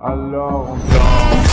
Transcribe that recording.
Alors on danse.